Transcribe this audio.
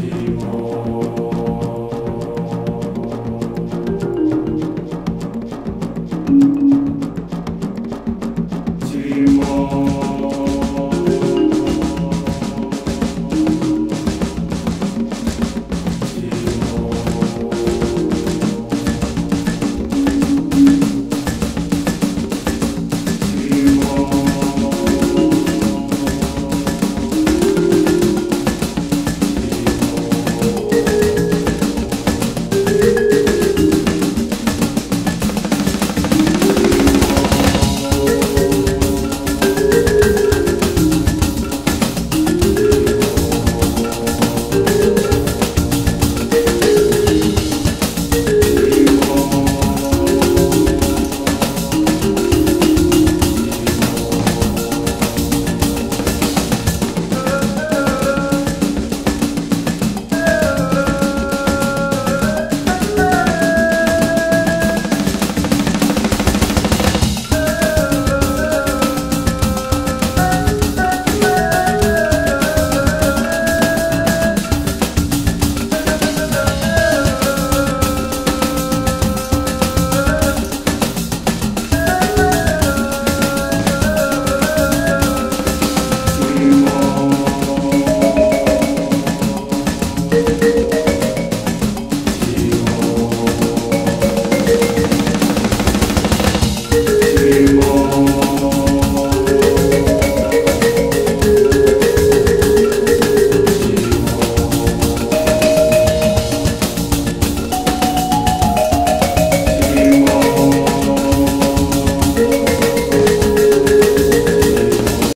see